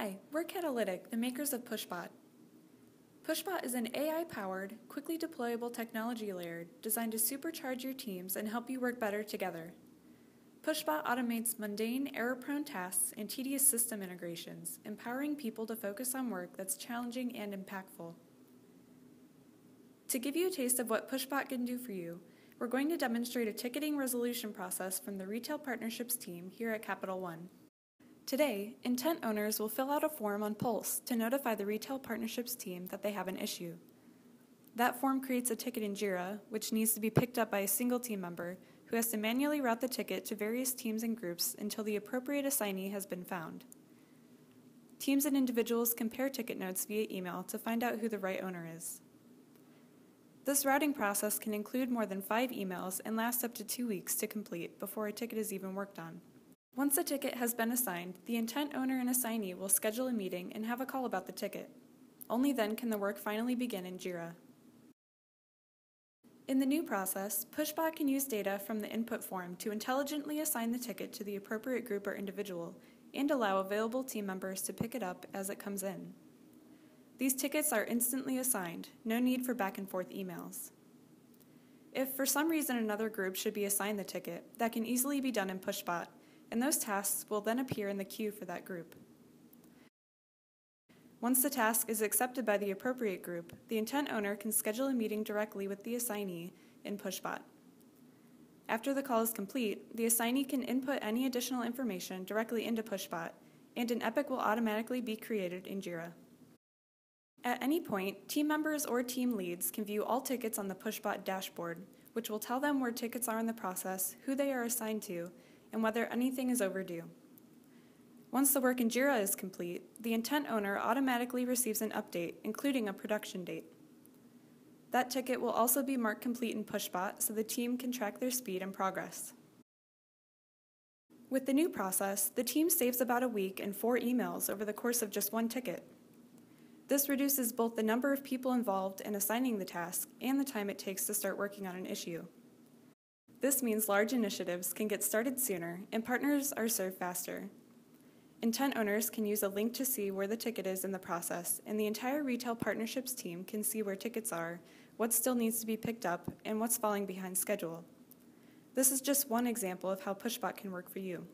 Hi, we're Catalytic, the makers of Pushbot. Pushbot is an AI powered, quickly deployable technology layer designed to supercharge your teams and help you work better together. Pushbot automates mundane, error prone tasks and tedious system integrations, empowering people to focus on work that's challenging and impactful. To give you a taste of what Pushbot can do for you, we're going to demonstrate a ticketing resolution process from the Retail Partnerships team here at Capital One. Today, intent owners will fill out a form on Pulse to notify the Retail Partnerships team that they have an issue. That form creates a ticket in JIRA, which needs to be picked up by a single team member who has to manually route the ticket to various teams and groups until the appropriate assignee has been found. Teams and individuals compare ticket notes via email to find out who the right owner is. This routing process can include more than five emails and last up to two weeks to complete before a ticket is even worked on. Once a ticket has been assigned, the intent owner and assignee will schedule a meeting and have a call about the ticket. Only then can the work finally begin in JIRA. In the new process, Pushbot can use data from the input form to intelligently assign the ticket to the appropriate group or individual and allow available team members to pick it up as it comes in. These tickets are instantly assigned, no need for back and forth emails. If for some reason another group should be assigned the ticket, that can easily be done in Pushbot, and those tasks will then appear in the queue for that group. Once the task is accepted by the appropriate group, the intent owner can schedule a meeting directly with the assignee in Pushbot. After the call is complete, the assignee can input any additional information directly into Pushbot, and an epic will automatically be created in JIRA. At any point, team members or team leads can view all tickets on the Pushbot dashboard, which will tell them where tickets are in the process, who they are assigned to, and whether anything is overdue. Once the work in JIRA is complete, the intent owner automatically receives an update, including a production date. That ticket will also be marked complete in Pushbot so the team can track their speed and progress. With the new process, the team saves about a week and four emails over the course of just one ticket. This reduces both the number of people involved in assigning the task and the time it takes to start working on an issue. This means large initiatives can get started sooner and partners are served faster. Intent owners can use a link to see where the ticket is in the process, and the entire retail partnerships team can see where tickets are, what still needs to be picked up, and what's falling behind schedule. This is just one example of how Pushbot can work for you.